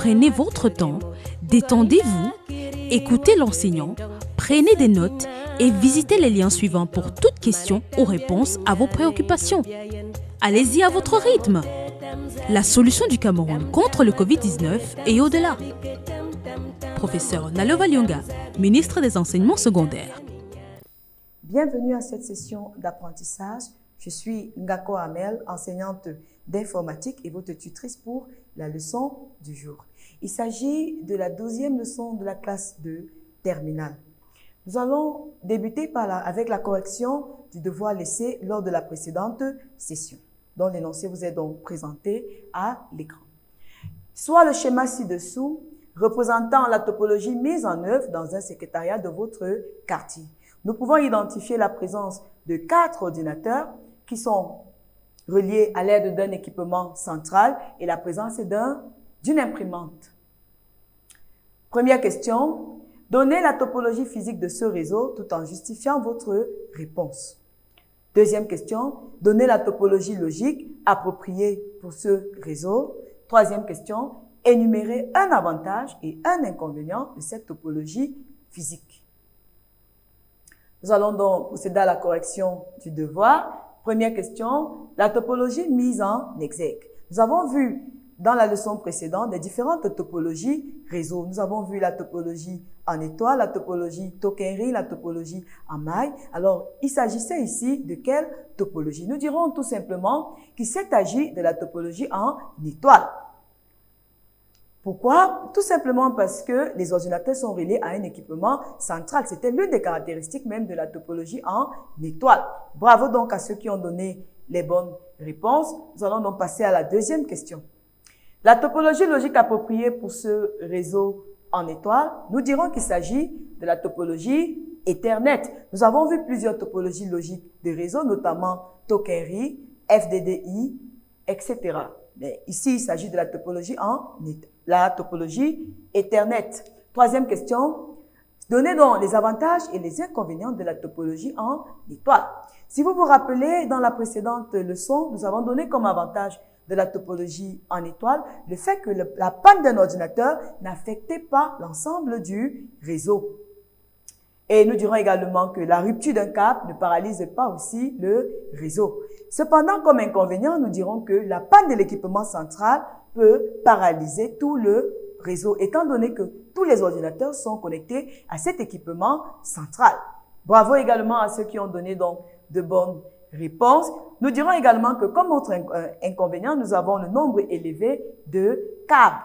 prenez votre temps, détendez-vous, écoutez l'enseignant, prenez des notes et visitez les liens suivants pour toute question ou réponse à vos préoccupations. Allez-y à votre rythme. La solution du Cameroun contre le Covid-19 est au-delà. Professeur Nalova Lyonga, ministre des Enseignements secondaires. Bienvenue à cette session d'apprentissage. Je suis Ngako Amel, enseignante d'informatique et votre tutrice pour la leçon du jour. Il s'agit de la douzième leçon de la classe de terminale. Nous allons débuter avec la correction du devoir laissé lors de la précédente session, dont l'énoncé vous est donc présenté à l'écran. Soit le schéma ci-dessous représentant la topologie mise en œuvre dans un secrétariat de votre quartier. Nous pouvons identifier la présence de quatre ordinateurs qui sont reliés à l'aide d'un équipement central et la présence d'un d'une imprimante. Première question, donnez la topologie physique de ce réseau tout en justifiant votre réponse. Deuxième question, donnez la topologie logique appropriée pour ce réseau. Troisième question, énumérez un avantage et un inconvénient de cette topologie physique. Nous allons donc procéder à la correction du devoir. Première question, la topologie mise en exergue. Nous avons vu dans la leçon précédente des différentes topologies réseau. Nous avons vu la topologie en étoile, la topologie tokenry, la topologie en maille. Alors, il s'agissait ici de quelle topologie? Nous dirons tout simplement qu'il s'agit de la topologie en étoile. Pourquoi? Tout simplement parce que les ordinateurs sont reliés à un équipement central. C'était l'une des caractéristiques même de la topologie en étoile. Bravo donc à ceux qui ont donné les bonnes réponses. Nous allons donc passer à la deuxième question. La topologie logique appropriée pour ce réseau en étoile, nous dirons qu'il s'agit de la topologie Ethernet. Nous avons vu plusieurs topologies logiques de réseau, notamment Tokenry, FDDI, etc. Mais ici, il s'agit de la topologie en la topologie Ethernet. Troisième question. Donnez donc les avantages et les inconvénients de la topologie en étoile. Si vous vous rappelez, dans la précédente leçon, nous avons donné comme avantage de la topologie en étoile, le fait que la panne d'un ordinateur n'affectait pas l'ensemble du réseau. Et nous dirons également que la rupture d'un câble ne paralyse pas aussi le réseau. Cependant, comme inconvénient, nous dirons que la panne de l'équipement central peut paralyser tout le réseau, étant donné que tous les ordinateurs sont connectés à cet équipement central. Bravo également à ceux qui ont donné donc de bonnes réponse. Nous dirons également que comme autre euh, inconvénient, nous avons le nombre élevé de câbles.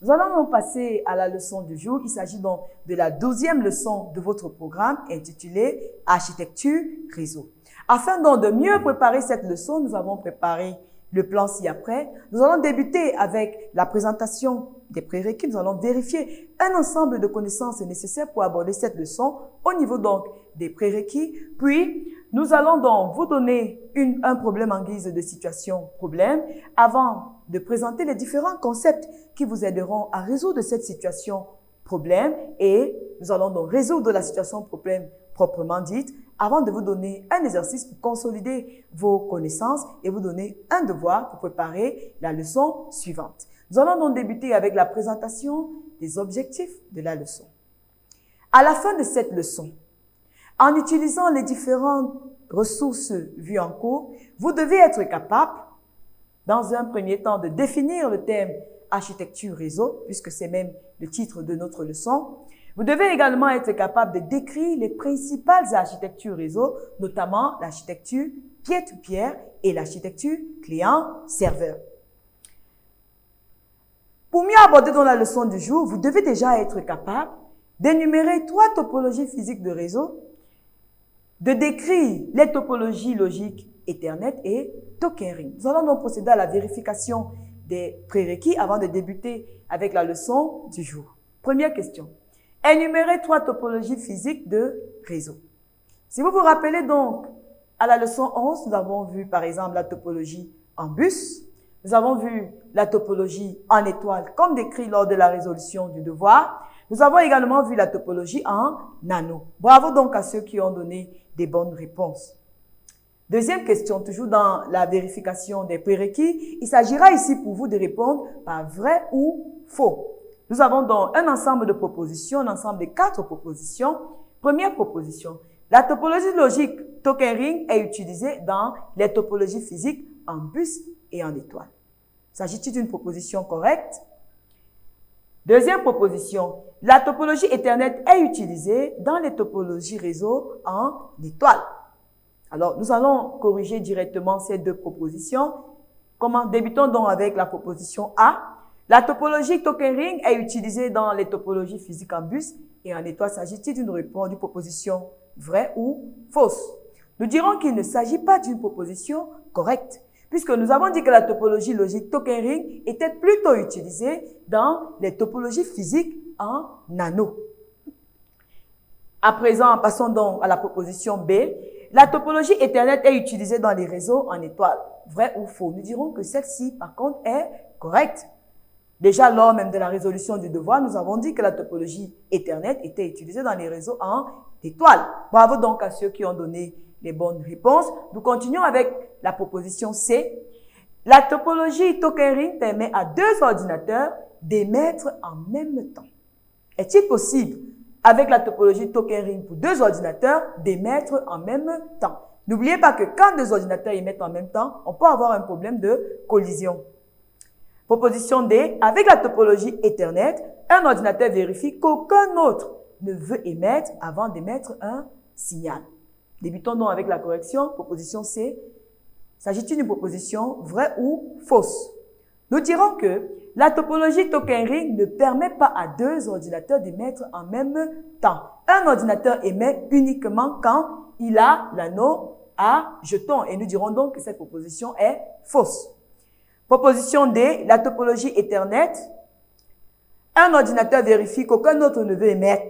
Nous allons donc passer à la leçon du jour. Il s'agit donc de la douzième leçon de votre programme intitulée Architecture réseau. Afin donc de mieux préparer cette leçon, nous avons préparé le plan ci-après. Nous allons débuter avec la présentation des prérequis. Nous allons vérifier un ensemble de connaissances nécessaires pour aborder cette leçon au niveau donc des prérequis. Puis, nous allons donc vous donner une, un problème en guise de situation problème avant de présenter les différents concepts qui vous aideront à résoudre cette situation problème et nous allons donc résoudre la situation problème proprement dite avant de vous donner un exercice pour consolider vos connaissances et vous donner un devoir pour préparer la leçon suivante. Nous allons donc débuter avec la présentation des objectifs de la leçon. À la fin de cette leçon, en utilisant les différentes ressources vues en cours, vous devez être capable, dans un premier temps, de définir le thème architecture réseau, puisque c'est même le titre de notre leçon. Vous devez également être capable de décrire les principales architectures réseau, notamment l'architecture peer-to-peer et l'architecture client-serveur. Pour mieux aborder dans la leçon du jour, vous devez déjà être capable d'énumérer trois topologies physiques de réseau, de décrire les topologies logiques Ethernet et Token Ring. Nous allons donc procéder à la vérification des prérequis avant de débuter avec la leçon du jour. Première question. Énumérez trois topologies physiques de réseau. Si vous vous rappelez donc, à la leçon 11, nous avons vu par exemple la topologie en bus, nous avons vu la topologie en étoile comme décrit lors de la résolution du devoir. Nous avons également vu la topologie en nano. Bravo donc à ceux qui ont donné des bonnes réponses. Deuxième question, toujours dans la vérification des prérequis, il s'agira ici pour vous de répondre par vrai ou faux. Nous avons donc un ensemble de propositions, un ensemble de quatre propositions. Première proposition, la topologie logique token ring est utilisée dans les topologies physiques en bus et en étoile. S'agit-il d'une proposition correcte? Deuxième proposition, la topologie Ethernet est utilisée dans les topologies réseau en étoile. Alors, nous allons corriger directement ces deux propositions. Comment Débutons donc avec la proposition A? La topologie token ring est utilisée dans les topologies physiques en bus et en étoile. S'agit-il d'une réponse, d'une proposition vraie ou fausse? Nous dirons qu'il ne s'agit pas d'une proposition correcte puisque nous avons dit que la topologie logique token ring était plutôt utilisée dans les topologies physiques en nano. À présent, passons donc à la proposition B. La topologie Ethernet est utilisée dans les réseaux en étoile. Vrai ou faux? Nous dirons que celle-ci, par contre, est correcte. Déjà, lors même de la résolution du devoir, nous avons dit que la topologie Ethernet était utilisée dans les réseaux en étoile. Bravo donc à ceux qui ont donné les bonnes réponses. Nous continuons avec la proposition C. La topologie token ring permet à deux ordinateurs d'émettre en même temps. Est-il possible avec la topologie token ring pour deux ordinateurs d'émettre en même temps? N'oubliez pas que quand deux ordinateurs émettent en même temps, on peut avoir un problème de collision. Proposition D, avec la topologie Ethernet, un ordinateur vérifie qu'aucun autre ne veut émettre avant d'émettre un signal. Débutons donc avec la correction. Proposition C. S'agit-il d'une proposition vraie ou fausse? Nous dirons que la topologie token ring ne permet pas à deux ordinateurs d'émettre en même temps. Un ordinateur émet uniquement quand il a l'anneau à jeton. Et nous dirons donc que cette proposition est fausse. Proposition D, la topologie Ethernet. Un ordinateur vérifie qu'aucun autre ne veut émettre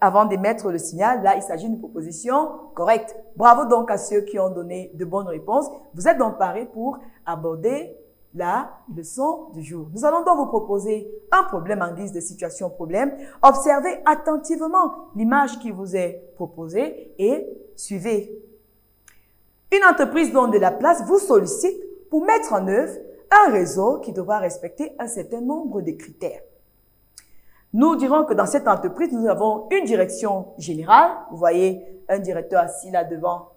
avant d'émettre le signal. Là, il s'agit d'une proposition correcte. Bravo donc à ceux qui ont donné de bonnes réponses. Vous êtes donc parés pour aborder la leçon du jour. Nous allons donc vous proposer un problème en guise de situation problème. Observez attentivement l'image qui vous est proposée et suivez. Une entreprise dont de la place vous sollicite pour mettre en œuvre un réseau qui devra respecter un certain nombre de critères. Nous dirons que dans cette entreprise, nous avons une direction générale. Vous voyez un directeur assis là devant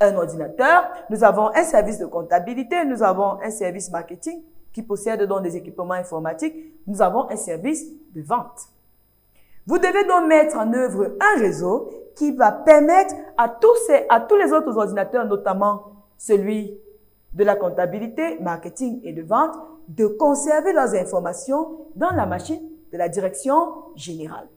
un ordinateur, nous avons un service de comptabilité, nous avons un service marketing qui possède donc des équipements informatiques, nous avons un service de vente. Vous devez donc mettre en œuvre un réseau qui va permettre à tous, ces, à tous les autres ordinateurs, notamment celui de la comptabilité, marketing et de vente, de conserver leurs informations dans la machine de la direction générale.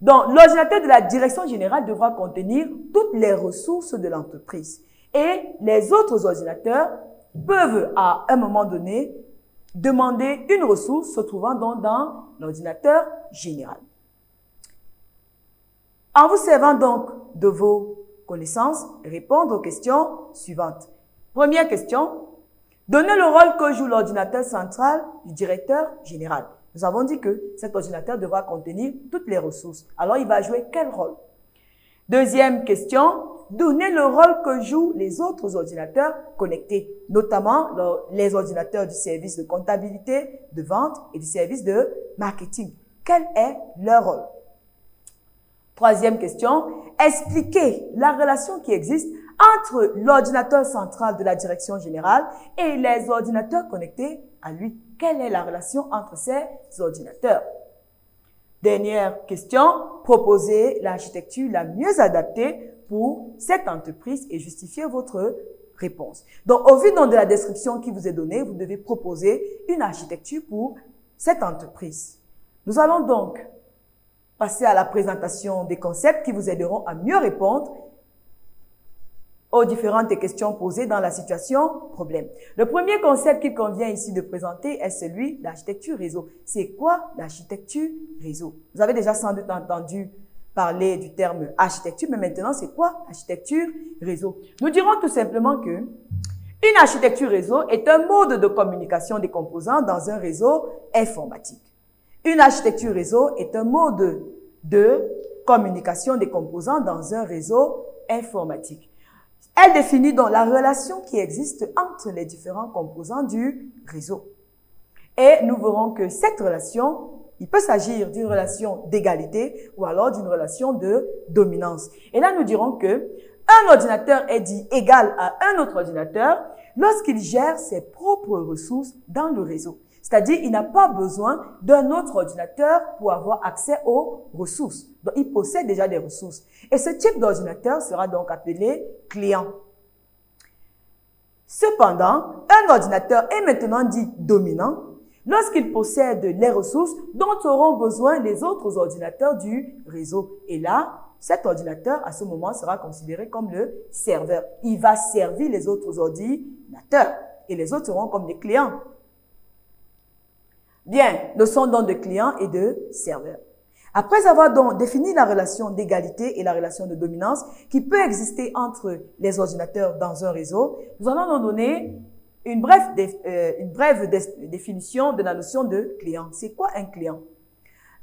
Donc, l'ordinateur de la direction générale devra contenir toutes les ressources de l'entreprise. Et les autres ordinateurs peuvent, à un moment donné, demander une ressource se trouvant donc dans l'ordinateur général. En vous servant donc de vos connaissances, répondre aux questions suivantes. Première question, donnez le rôle que joue l'ordinateur central du directeur général. Nous avons dit que cet ordinateur devra contenir toutes les ressources. Alors, il va jouer quel rôle? Deuxième question, donnez le rôle que jouent les autres ordinateurs connectés, notamment les ordinateurs du service de comptabilité, de vente et du service de marketing. Quel est leur rôle? Troisième question, expliquez la relation qui existe entre l'ordinateur central de la direction générale et les ordinateurs connectés à lui. Quelle est la relation entre ces ordinateurs? Dernière question, proposez l'architecture la mieux adaptée pour cette entreprise et justifiez votre réponse. Donc, au vu de la description qui vous est donnée, vous devez proposer une architecture pour cette entreprise. Nous allons donc passer à la présentation des concepts qui vous aideront à mieux répondre aux différentes questions posées dans la situation problème. Le premier concept qu'il convient ici de présenter est celui de l'architecture réseau. C'est quoi l'architecture réseau? Vous avez déjà sans doute entendu parler du terme architecture, mais maintenant c'est quoi architecture réseau? Nous dirons tout simplement que une architecture réseau est un mode de communication des composants dans un réseau informatique. Une architecture réseau est un mode de communication des composants dans un réseau informatique. Elle définit donc la relation qui existe entre les différents composants du réseau. Et nous verrons que cette relation, il peut s'agir d'une relation d'égalité ou alors d'une relation de dominance. Et là, nous dirons que un ordinateur est dit égal à un autre ordinateur lorsqu'il gère ses propres ressources dans le réseau. C'est-à-dire, il n'a pas besoin d'un autre ordinateur pour avoir accès aux ressources. Donc, il possède déjà des ressources. Et ce type d'ordinateur sera donc appelé client. Cependant, un ordinateur est maintenant dit dominant lorsqu'il possède les ressources dont auront besoin les autres ordinateurs du réseau. Et là, cet ordinateur, à ce moment, sera considéré comme le serveur. Il va servir les autres ordinateurs et les autres seront comme des clients. Bien, nous sommes donc de clients et de serveurs. Après avoir donc défini la relation d'égalité et la relation de dominance qui peut exister entre les ordinateurs dans un réseau, nous allons nous donner une euh, une brève définition de la notion de client. C'est quoi un client?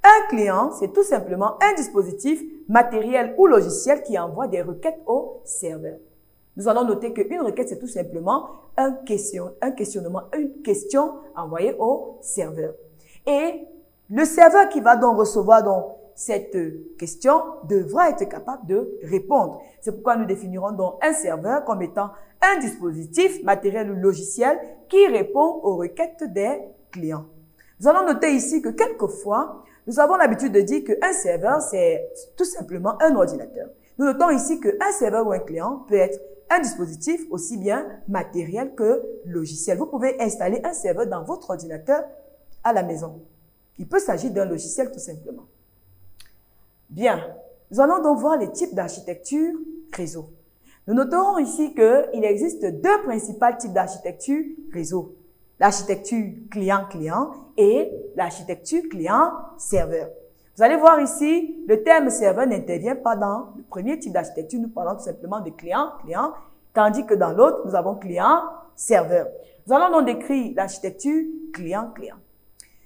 Un client, c'est tout simplement un dispositif matériel ou logiciel qui envoie des requêtes au serveur. Nous allons noter qu'une requête, c'est tout simplement un, question, un questionnement, une question envoyée au serveur. Et le serveur qui va donc recevoir donc cette question devra être capable de répondre. C'est pourquoi nous définirons donc un serveur comme étant un dispositif matériel ou logiciel qui répond aux requêtes des clients. Nous allons noter ici que quelquefois, nous avons l'habitude de dire qu'un serveur, c'est tout simplement un ordinateur. Nous notons ici qu'un serveur ou un client peut être un dispositif aussi bien matériel que logiciel. Vous pouvez installer un serveur dans votre ordinateur à la maison. Il peut s'agir d'un logiciel tout simplement. Bien, nous allons donc voir les types d'architecture réseau. Nous noterons ici qu'il existe deux principaux types d'architecture réseau. L'architecture client-client et l'architecture client-serveur. Vous allez voir ici, le terme serveur n'intervient pas dans le premier type d'architecture. Nous parlons tout simplement de client-client, tandis que dans l'autre, nous avons client-serveur. Nous allons donc décrire l'architecture client-client.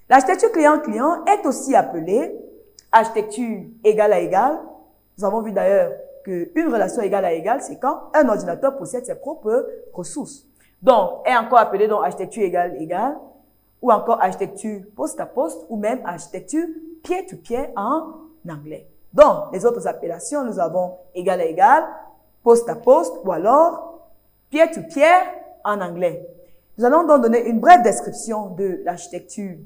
L'architecture client-client est aussi appelée architecture égale à égale. Nous avons vu d'ailleurs qu'une relation égale à égale, c'est quand un ordinateur possède ses propres ressources. Donc, est encore appelée donc architecture égale égale, ou encore architecture poste à poste, ou même architecture pied-to-pied en anglais. Donc, les autres appellations, nous avons égal à égal, poste à poste, ou alors pied-to-pied en anglais. Nous allons donc donner une brève description de l'architecture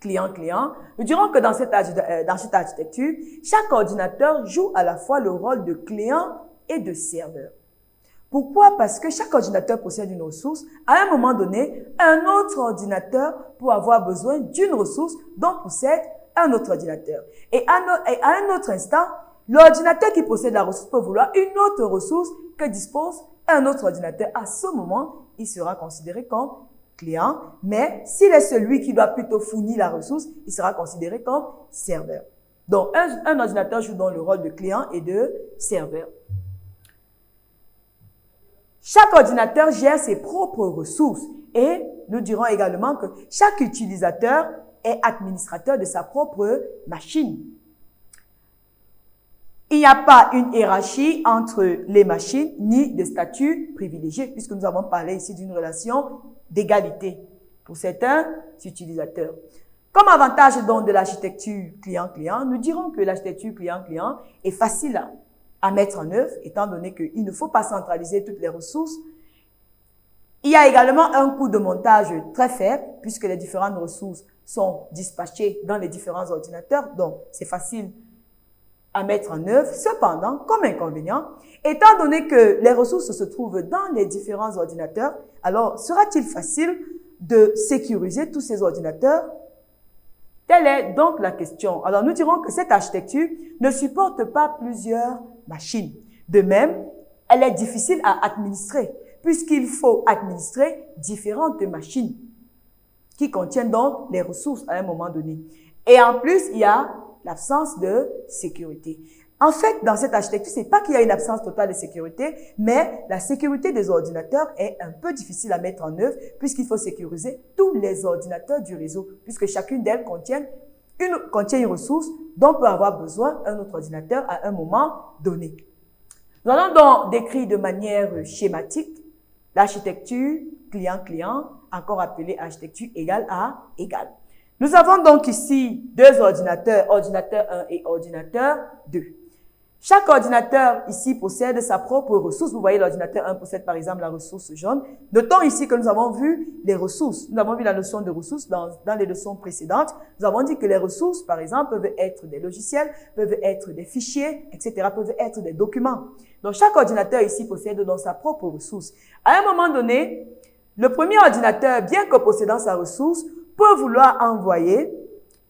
client-client, nous dirons que dans cette, euh, dans cette architecture, chaque ordinateur joue à la fois le rôle de client et de serveur. Pourquoi? Parce que chaque ordinateur possède une ressource. À un moment donné, un autre ordinateur peut avoir besoin d'une ressource dont possède un autre ordinateur. Et à, un autre instant, l'ordinateur qui possède la ressource peut vouloir une autre ressource que dispose un autre ordinateur. À ce moment, il sera considéré comme client, mais s'il est celui qui doit plutôt fournir la ressource, il sera considéré comme serveur. Donc, un, ordinateur joue dans le rôle de client et de serveur. Chaque ordinateur gère ses propres ressources et nous dirons également que chaque utilisateur est administrateur de sa propre machine. Il n'y a pas une hiérarchie entre les machines ni de statut privilégié, puisque nous avons parlé ici d'une relation d'égalité pour certains utilisateurs. Comme avantage donc de l'architecture client-client, nous dirons que l'architecture client-client est facile à, mettre en œuvre, étant donné qu'il ne faut pas centraliser toutes les ressources. Il y a également un coût de montage très faible, puisque les différentes ressources sont dispatchés dans les différents ordinateurs, donc c'est facile à mettre en œuvre. Cependant, comme inconvénient, étant donné que les ressources se trouvent dans les différents ordinateurs, alors sera-t-il facile de sécuriser tous ces ordinateurs? Telle est donc la question. Alors nous dirons que cette architecture ne supporte pas plusieurs machines. De même, elle est difficile à administrer puisqu'il faut administrer différentes machines qui contiennent donc les ressources à un moment donné. Et en plus, il y a l'absence de sécurité. En fait, dans cette architecture, c'est pas qu'il y a une absence totale de sécurité, mais la sécurité des ordinateurs est un peu difficile à mettre en œuvre puisqu'il faut sécuriser tous les ordinateurs du réseau, puisque chacune d'elles contient une, contient une ressource dont peut avoir besoin un autre ordinateur à un moment donné. Nous allons donc décrire de manière schématique l'architecture client-client, encore appelée architecture égale à égale. Nous avons donc ici deux ordinateurs, ordinateur 1 et ordinateur 2. Chaque ordinateur ici possède sa propre ressource. Vous voyez, l'ordinateur 1 possède par exemple la ressource jaune. Notons ici que nous avons vu les ressources. Nous avons vu la notion de ressources dans, dans les leçons précédentes. Nous avons dit que les ressources, par exemple, peuvent être des logiciels, peuvent être des fichiers, etc., peuvent être des documents. Donc, chaque ordinateur ici possède donc sa propre ressource. À un moment donné, le premier ordinateur, bien que possédant sa ressource, peut vouloir envoyer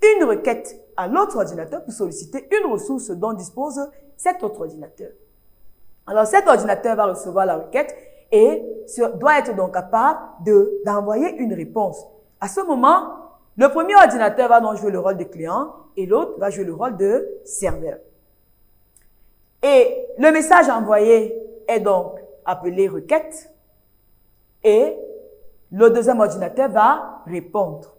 une requête à l'autre ordinateur pour solliciter une ressource dont dispose cet autre ordinateur. Alors cet ordinateur va recevoir la requête et doit être donc capable de d'envoyer une réponse. À ce moment, le premier ordinateur va donc jouer le rôle de client et l'autre va jouer le rôle de serveur. Et le message envoyé est donc appelé requête et le deuxième ordinateur va répondre.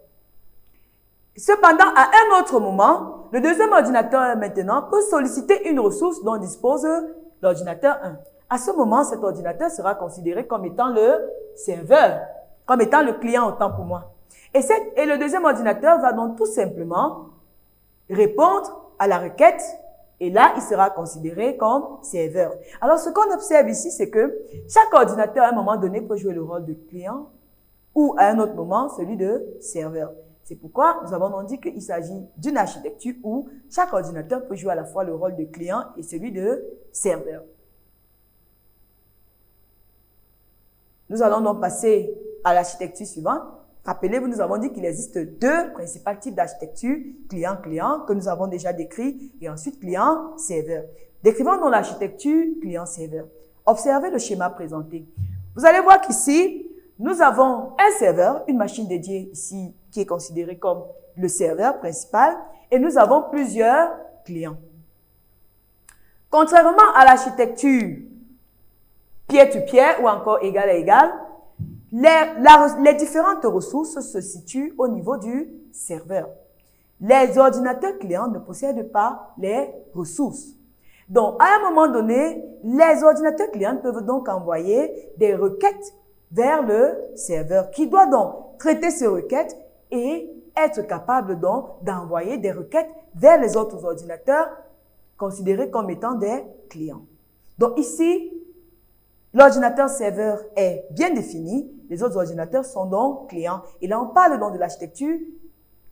Cependant, à un autre moment, le deuxième ordinateur maintenant peut solliciter une ressource dont dispose l'ordinateur 1. À ce moment, cet ordinateur sera considéré comme étant le serveur, comme étant le client autant pour moi. Et, le deuxième ordinateur va donc tout simplement répondre à la requête et là, il sera considéré comme serveur. Alors, ce qu'on observe ici, c'est que chaque ordinateur, à un moment donné, peut jouer le rôle de client ou à un autre moment, celui de serveur. C'est pourquoi nous avons dit qu'il s'agit d'une architecture où chaque ordinateur peut jouer à la fois le rôle de client et celui de serveur. Nous allons donc passer à l'architecture suivante. Rappelez-vous, nous avons dit qu'il existe deux principaux types d'architecture, client-client, que nous avons déjà décrit, et ensuite client-serveur. Décrivons donc l'architecture client-serveur. Observez le schéma présenté. Vous allez voir qu'ici, nous avons un serveur, une machine dédiée ici qui est considérée comme le serveur principal, et nous avons plusieurs clients. Contrairement à l'architecture pied-to-pied ou encore égal à égal, les, les différentes ressources se situent au niveau du serveur. Les ordinateurs clients ne possèdent pas les ressources. Donc, à un moment donné, les ordinateurs clients peuvent donc envoyer des requêtes vers le serveur qui doit donc traiter ces requêtes et être capable donc d'envoyer des requêtes vers les autres ordinateurs considérés comme étant des clients. Donc ici, l'ordinateur serveur est bien défini, les autres ordinateurs sont donc clients. Et là, on parle donc de l'architecture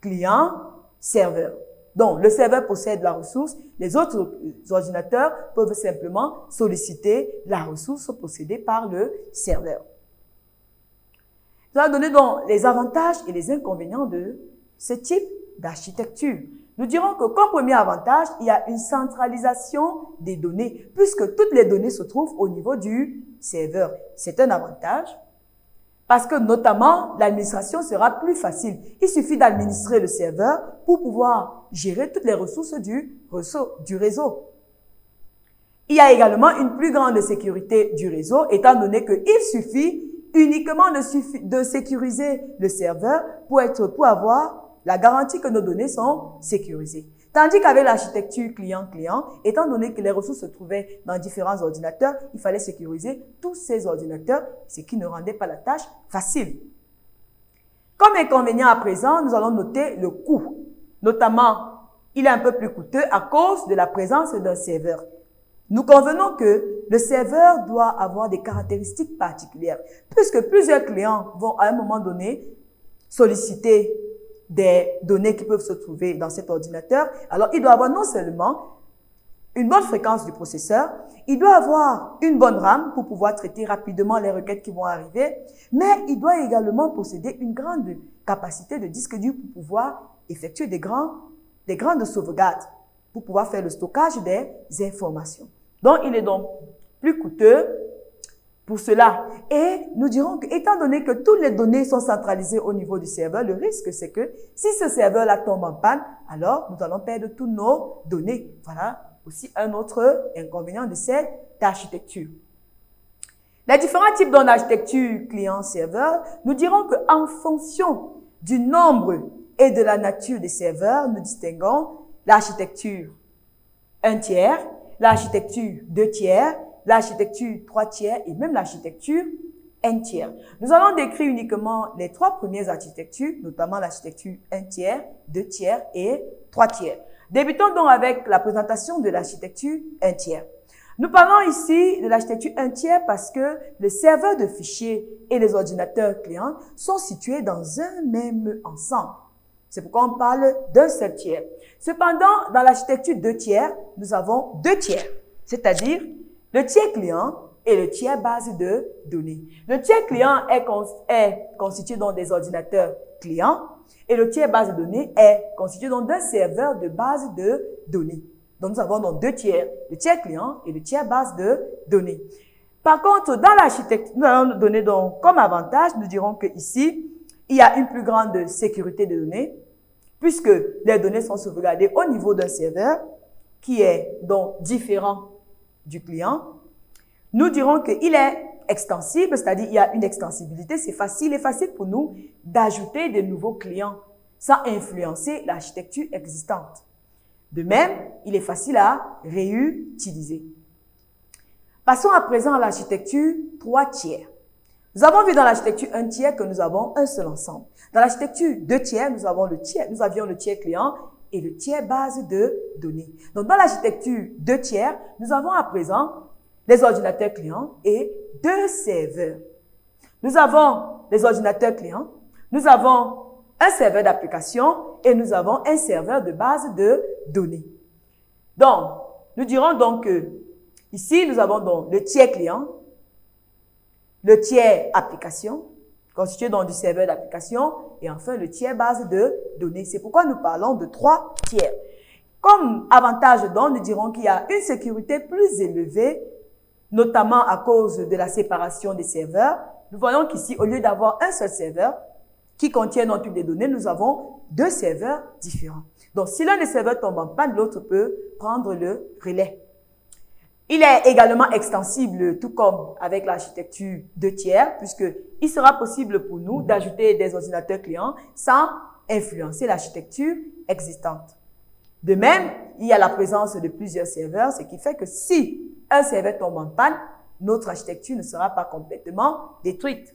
client-serveur. Donc, le serveur possède la ressource, les autres ordinateurs peuvent simplement solliciter la ressource possédée par le serveur. Ça va donner donc les avantages et les inconvénients de ce type d'architecture. Nous dirons que comme premier avantage, il y a une centralisation des données, puisque toutes les données se trouvent au niveau du serveur. C'est un avantage, parce que notamment, l'administration sera plus facile. Il suffit d'administrer le serveur pour pouvoir gérer toutes les ressources du. Du réseau. Il y a également une plus grande sécurité du réseau, étant donné qu'il suffit uniquement de, sécuriser le serveur pour, être, pour avoir la garantie que nos données sont sécurisées. Tandis qu'avec l'architecture client-client, étant donné que les ressources se trouvaient dans différents ordinateurs, il fallait sécuriser tous ces ordinateurs, ce qui ne rendait pas la tâche facile. Comme inconvénient à présent, nous allons noter le coût. Notamment, il est un peu plus coûteux à cause de la présence d'un serveur. Nous convenons que le serveur doit avoir des caractéristiques particulières, puisque plusieurs clients vont à un moment donné solliciter des données qui peuvent se trouver dans cet ordinateur, alors il doit avoir non seulement une bonne fréquence du processeur, il doit avoir une bonne RAM pour pouvoir traiter rapidement les requêtes qui vont arriver, mais il doit également posséder une grande capacité de disque dur pour pouvoir effectuer des, des grandes sauvegardes, pour pouvoir faire le stockage des informations. Donc, il est donc plus coûteux pour cela. Et nous dirons que, étant donné que toutes les données sont centralisées au niveau du serveur, le risque c'est que si ce serveur-là tombe en panne, alors nous allons perdre toutes nos données. Voilà aussi un autre inconvénient de cette architecture. Les différents types d'architecture client-serveur, nous dirons qu'en fonction du nombre et de la nature des serveurs, nous distinguons l'architecture 1 tiers, l'architecture 2 tiers, l'architecture 3 tiers et même l'architecture N tiers. Nous allons décrire uniquement les trois premières architectures, notamment l'architecture 1 tiers, 2 tiers et 3 tiers. Débutons donc avec la présentation de l'architecture 1 tiers. Nous parlons ici de l'architecture 1 tiers parce que les serveurs de fichiers et les ordinateurs clients sont situés dans un même ensemble. C'est pourquoi on parle d'un seul tiers. Cependant, dans l'architecture 2 tiers, nous avons deux tiers, c'est-à-dire le tiers client et le tiers base de données. Le tiers client est, constitué dans des ordinateurs clients et le tiers base de données est constitué d'un serveur de base de données. Donc nous avons donc deux tiers, le tiers client et le tiers base de données. Par contre, dans l'architecture, nous allons donner donc comme avantage, nous dirons que ici, il y a une plus grande sécurité des données, puisque les données sont sauvegardées au niveau d'un serveur qui est donc différent du client, nous dirons qu'il est extensible, c'est-à-dire il y a une extensibilité, c'est facile et facile pour nous d'ajouter de nouveaux clients sans influencer l'architecture existante. De même, il est facile à réutiliser. Passons à présent à l'architecture 3 tiers. Nous avons vu dans l'architecture 1 tiers que nous avons un seul ensemble. Dans l'architecture 2 tiers, nous avons le tiers, nous avions le tiers client et le tiers base de données. Donc, dans l'architecture 2 tiers, nous avons à présent les ordinateurs clients et deux serveurs. Nous avons les ordinateurs clients, nous avons un serveur d'application et nous avons un serveur de base de données. Donc, nous dirons donc que ici, nous avons donc le tiers client, le tiers application, constitué donc du serveur d'application, et enfin le tiers base de données. C'est pourquoi nous parlons de trois tiers. Comme avantage donc, nous dirons qu'il y a une sécurité plus élevée, notamment à cause de la séparation des serveurs. Nous voyons qu'ici, au lieu d'avoir un seul serveur qui contient donc toutes les données, nous avons deux serveurs différents. Donc, si l'un des serveurs tombe en panne, l'autre peut prendre le relais. Il est également extensible, tout comme avec l'architecture de tiers, puisque il sera possible pour nous d'ajouter des ordinateurs clients sans influencer l'architecture existante. De même, il y a la présence de plusieurs serveurs, ce qui fait que si un serveur tombe en panne, notre architecture ne sera pas complètement détruite.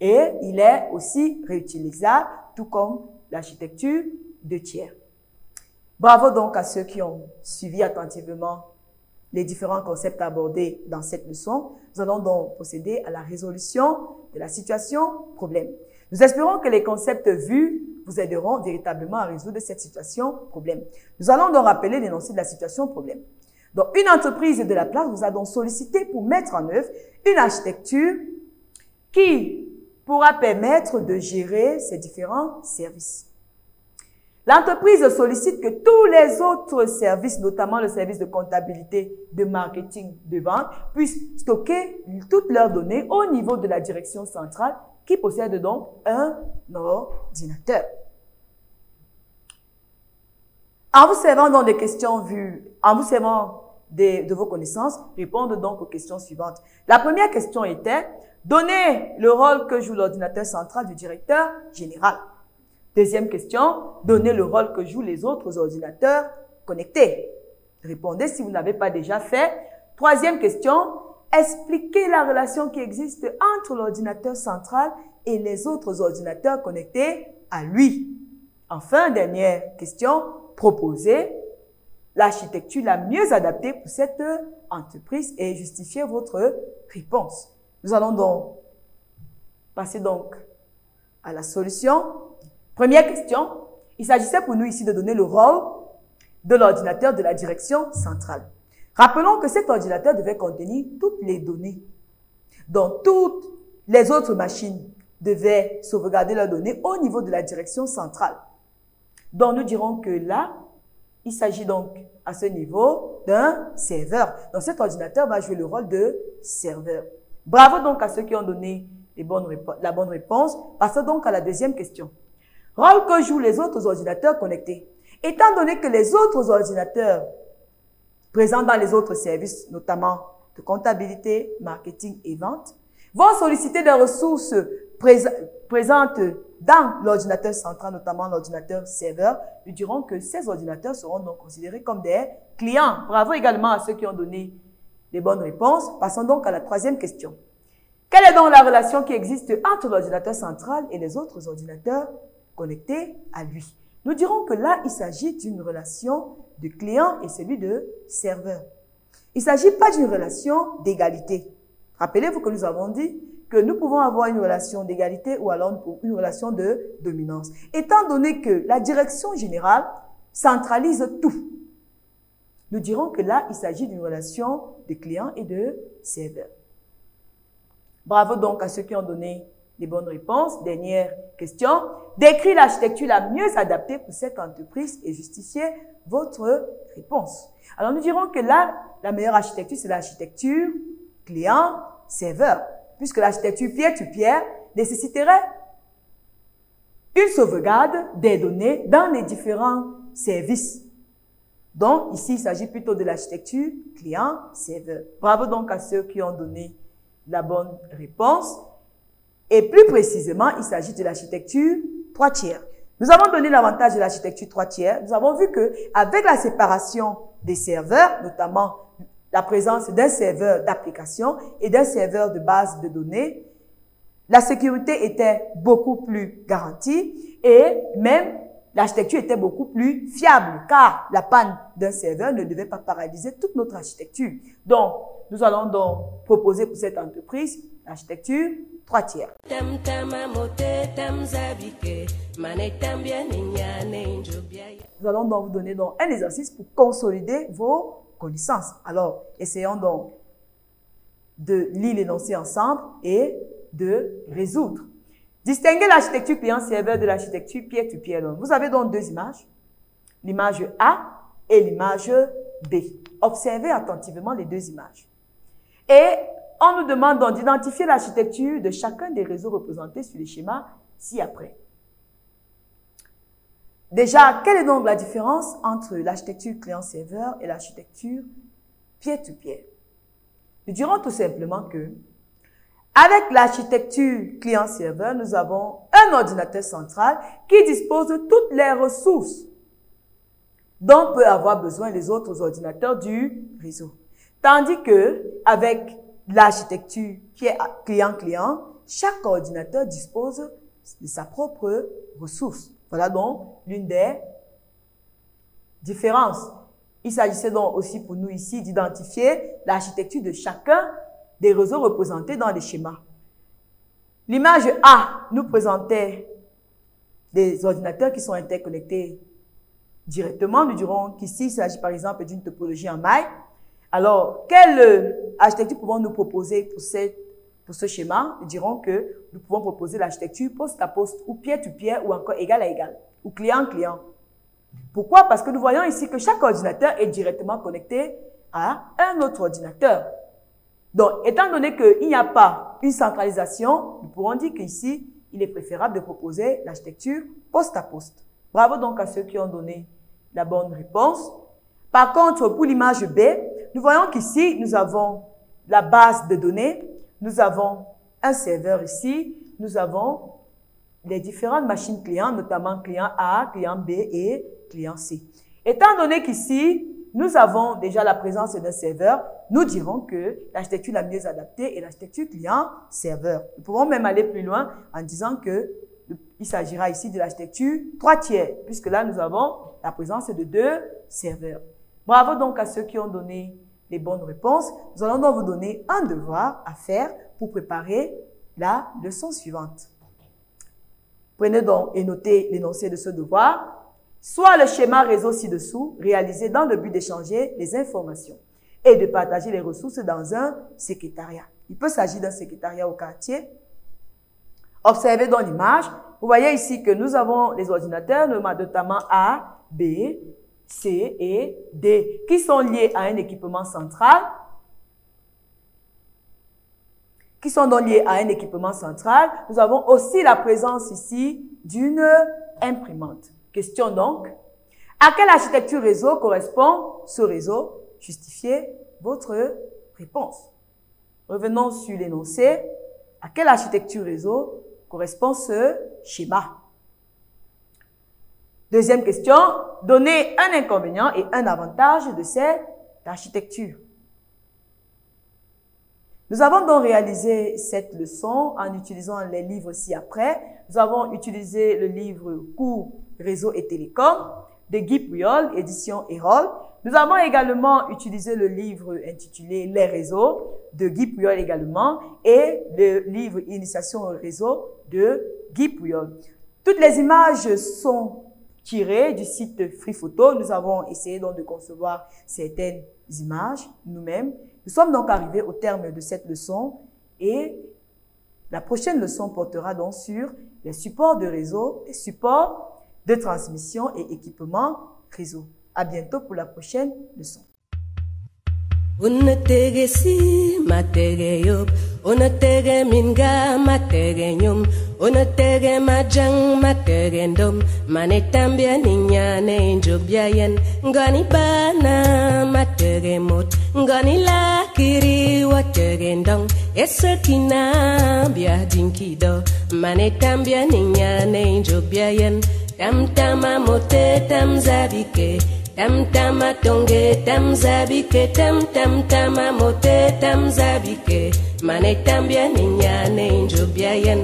Et il est aussi réutilisable, tout comme l'architecture de tiers. Bravo donc à ceux qui ont suivi attentivement les différents concepts abordés dans cette leçon. Nous allons donc procéder à la résolution de la situation problème. Nous espérons que les concepts vus vous aideront véritablement à résoudre cette situation problème. Nous allons donc rappeler l'énoncé de la situation problème. Donc, une entreprise de la place vous a donc sollicité pour mettre en œuvre une architecture qui pourra permettre de gérer ces différents services. L'entreprise sollicite que tous les autres services, notamment le service de comptabilité, de marketing, de vente, puissent stocker toutes leurs données au niveau de la direction centrale qui possède donc un ordinateur. En vous servant dans des questions vues, en vous servant de, de vos connaissances, répondre donc aux questions suivantes. La première question était, donnez le rôle que joue l'ordinateur central du directeur général. Deuxième question, donnez le rôle que jouent les autres ordinateurs connectés. Répondez si vous n'avez pas déjà fait. Troisième question, expliquez la relation qui existe entre l'ordinateur central et les autres ordinateurs connectés à lui. Enfin, dernière question, proposez l'architecture la mieux adaptée pour cette entreprise et justifiez votre réponse. Nous allons donc passer donc à la solution Première question, Il s'agissait pour nous ici de donner le rôle de l'ordinateur de la direction centrale. Rappelons que cet ordinateur devait contenir toutes les données dont toutes les autres machines devaient sauvegarder leurs données au niveau de la direction centrale. Donc, nous dirons que là, il s'agit donc à ce niveau d'un serveur. Donc, cet ordinateur va jouer le rôle de serveur. Bravo donc à ceux qui ont donné la bonne réponse. Passons donc à la deuxième question. Rôle que jouent les autres ordinateurs connectés. Étant donné que les autres ordinateurs présents dans les autres services, notamment de comptabilité, marketing et vente, vont solliciter des ressources présentes dans l'ordinateur central, notamment l'ordinateur serveur, nous dirons que ces ordinateurs seront donc considérés comme des clients. Bravo également à ceux qui ont donné les bonnes réponses. Passons donc à la troisième question. Quelle est donc la relation qui existe entre l'ordinateur central et les autres ordinateurs connectés à lui Nous dirons que là, il s'agit d'une relation de client et celui de serveur. Il ne s'agit pas d'une relation d'égalité. Rappelez-vous que nous avons dit que nous pouvons avoir une relation d'égalité ou alors une relation de dominance. Étant donné que la direction générale centralise tout, nous dirons que là, il s'agit d'une relation de client et de serveur. Bravo donc à ceux qui ont donné les bonnes réponses. Dernière question. Décris l'architecture la mieux adaptée pour cette entreprise et justifiez votre réponse. Alors nous dirons que là, la meilleure architecture, c'est l'architecture client-serveur, puisque l'architecture peer-to-peer nécessiterait une sauvegarde des données dans les différents services. Donc, ici, il s'agit plutôt de l'architecture client-serveur. Bravo donc à ceux qui ont donné la bonne réponse. Et plus précisément, il s'agit de l'architecture trois tiers. Nous avons donné l'avantage de l'architecture trois tiers. Nous avons vu que avec la séparation des serveurs, notamment la présence d'un serveur d'application et d'un serveur de base de données, la sécurité était beaucoup plus garantie et même l'architecture était beaucoup plus fiable car la panne d'un serveur ne devait pas paralyser toute notre architecture. Donc, nous allons donc proposer pour cette entreprise l'architecture trois tiers. Nous allons donc vous donner donc un exercice pour consolider vos connaissances. Alors, essayons donc de lire l'énoncé ensemble et de résoudre. Distinguer l'architecture client-serveur de l'architecture peer-to-peer. Vous avez donc deux images, l'image A et l'image B. Observez attentivement les deux images. Et on nous demande donc d'identifier l'architecture de chacun des réseaux représentés sur les schémas ci-après. Déjà, quelle est donc la différence entre l'architecture client-serveur et l'architecture peer-to-peer? Nous dirons tout simplement que avec l'architecture client-serveur, nous avons un ordinateur central qui dispose de toutes les ressources dont peuvent avoir besoin les autres ordinateurs du réseau. Tandis que avec l'architecture client-client, chaque ordinateur dispose de sa propre ressource. Voilà donc l'une des différences. Il s'agissait donc aussi pour nous ici d'identifier l'architecture de chacun des réseaux représentés dans les schémas. L'image A nous présentait des ordinateurs qui sont interconnectés directement. Nous dirons qu'ici, il s'agit par exemple d'une topologie en maille. Alors, quelle architecture pouvons nous proposer pour, ce schéma? Nous dirons que nous pouvons proposer l'architecture poste à poste ou pied-to-pied ou encore égal à égal ou client-client. Pourquoi? Parce que nous voyons ici que chaque ordinateur est directement connecté à un autre ordinateur. Donc, étant donné qu'il n'y a pas une centralisation, nous pourrons dire qu'ici, il est préférable de proposer l'architecture poste à poste. Bravo donc à ceux qui ont donné la bonne réponse. Par contre, pour l'image B, nous voyons qu'ici, nous avons la base de données, nous avons un serveur ici, nous avons les différentes machines clients, notamment client A, client B et client C. Étant donné qu'ici, nous avons déjà la présence d'un serveur, nous dirons que l'architecture la mieux adaptée est l'architecture client-serveur. Nous pouvons même aller plus loin en disant que il s'agira ici de l'architecture trois tiers, puisque là, nous avons la présence de deux serveurs. Bravo donc à ceux qui ont donné les bonnes réponses. Nous allons donc vous donner un devoir à faire pour préparer la leçon suivante. Prenez donc et notez l'énoncé de ce devoir. soit le schéma réseau ci-dessous, réalisé dans le but d'échanger les informations et de partager les ressources dans un secrétariat. Il peut s'agir d'un secrétariat au quartier. Observez dans l'image, vous voyez ici que nous avons les ordinateurs, notamment A, B, C et D, qui sont liés à un équipement central, qui sont donc liés à un équipement central. Nous avons aussi la présence ici d'une imprimante. Question donc, à quelle architecture réseau correspond ce réseau? Justifiez votre réponse. Revenons sur l'énoncé. À quelle architecture réseau correspond ce schéma? Deuxième question, donnez un inconvénient et un avantage de cette architecture. Nous avons donc réalisé cette leçon en utilisant les livres ci-après. Nous avons utilisé le livre Cours Réseau et Télécom de Guy Puyol, édition Erol. Nous avons également utilisé le livre intitulé Les réseaux de Guy Puyol également et le livre Initiation au réseau de Guy Puyol. Toutes les images sont tirées du site Free Photo. Nous avons essayé donc de concevoir certaines images nous-mêmes. Nous sommes donc arrivés au terme de cette leçon et la prochaine leçon portera donc sur les supports de réseau, les supports de transmission et équipement réseau. À bientôt pour la prochaine leçon. Unategesi matege yop, unatege minga matege nyum, unatege majang matege ndom, manetambia ninyane injobia yen, ngani bana matege mot, ngani lakiri watege ndong, esakina bia dinkido, manetambia ninyane tam tama mote tam zabike, Tam tama tonge tam zabike tam tam tama mote tam zabike mane tambia ninyane injobia yen